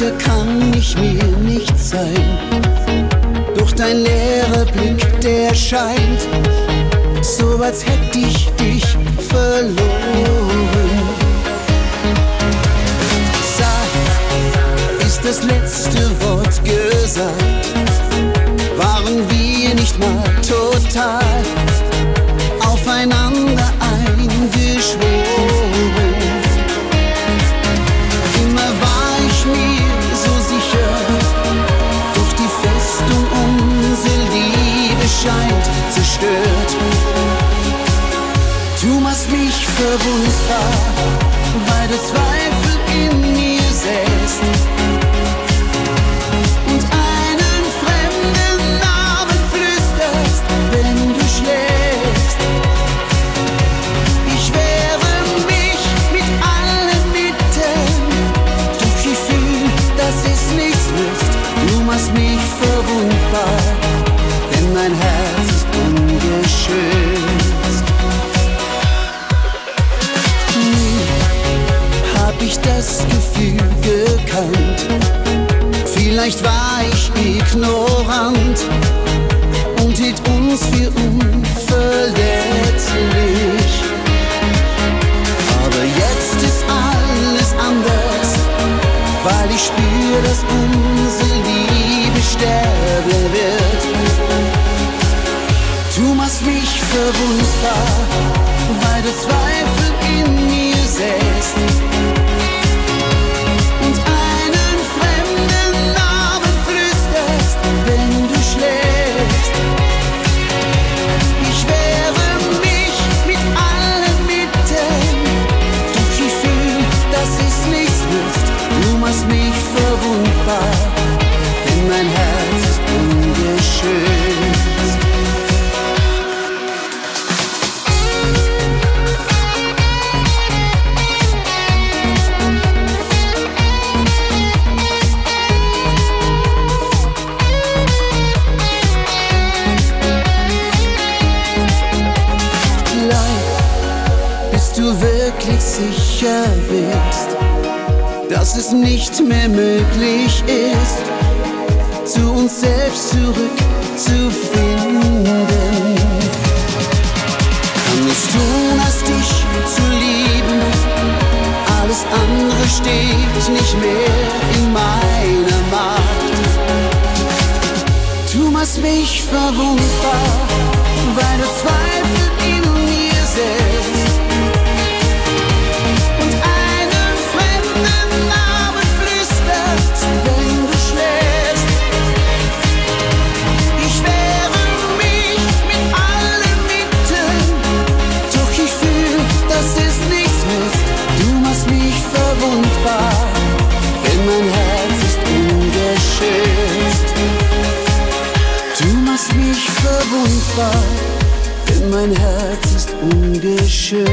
sicher kann ich mir nicht sein. Doch dein leerer Blick, der scheint so, als hätte ich dich verloren. Sag, ist das letzte Wort gesagt? Waren wir nicht mal total aufeinander eingeschworen? Zerstört. Du machst mich verwundbar, weil der Zweifel in mir säst. Und einen fremden Namen flüsterst, wenn du schläfst. Ich wehre mich mit allen Mitteln, doch ich fühl, dass es nichts nützt. Du machst mich verwundbar, denn mein Herz Vielleicht war ich ignorant und hielt uns für unverletzlich. Aber jetzt ist alles anders, weil ich spür, dass unsere Liebe sterben wird. Du machst mich verwundbar, weil der Zweifel in mir säst. Denn mein Herz ist ungeschützt. Leid, du wirklich sicher bist, dass es nicht mehr möglich ist, zu uns selbst zurückzufinden. Kann es tun, als dich zu lieben, alles andere steht nicht mehr in meiner Macht. Du machst mich verwundbar, weil der Zweifel verwundbar, denn mein Herz ist ungeschönt.